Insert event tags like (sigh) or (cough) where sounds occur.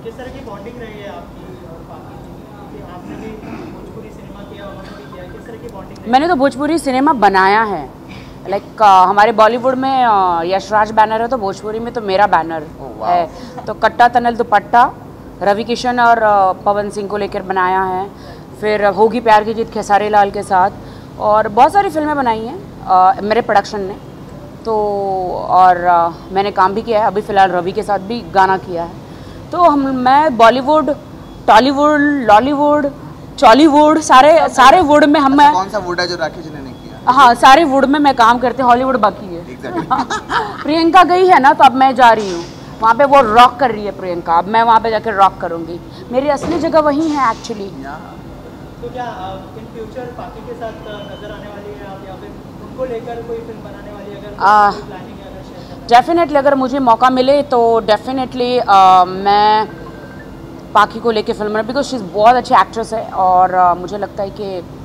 Bonding रही है आपकी और बाकी? कि आपने भी भोजपुरी सिनेमा किया उन्होंने भी किया किस तरह की बॉन्डिंग मैंने तो भोजपुरी सिनेमा बनाया है। लाइक like, uh, हमारे बॉलीवुड में uh, यशराज बैनर है तो भोजपुरी में तो मेरा बैनर oh, wow. है। तो कट्टा तनल दुपट्टा रवि किशन और uh, पवन सिंह को लेकर बनाया है। फिर होगी प्यार की जीत खेसारी लाल के साथ। और बहुत सारी फ़िल्में बनाई हैं uh, मेरे प्रोडक्शन ने। तो और uh, मैंने काम भी किया है। अभी फ़िलहाल रवि के साथ भी गाना किया है। तो हम मैं बॉलीवुड टॉलीवुड लॉलीवुड चॉलीवुड सारे सारे वुड में हम मैं कौन सा वुड है जो राखी जी ने नहीं किया? हाँ सारे वुड में मैं काम करती हूँ हॉलीवुड बाकी है। (laughs) प्रियंका गई है ना तो अब मैं जा रही हूँ। वहाँ पे वो रॉक कर रही है प्रियंका। अब मैं वहाँ पे जाकर रॉक करूँगी। मेरी असली जगह वही है एक्चुअली तो क्या इन फ्यूचर पाकि के साथ नज़र आने वाली है आप या फिर उनको लेकर कोई फ़िल्म बनाने वाली है अगर डेफिनेटली अगर मुझे मौका मिले तो डेफिनेटली uh, मैं पाखी को लेके फ़िल्म बिकॉज़ शी बहुत अच्छी एक्ट्रेस है और uh, मुझे लगता है कि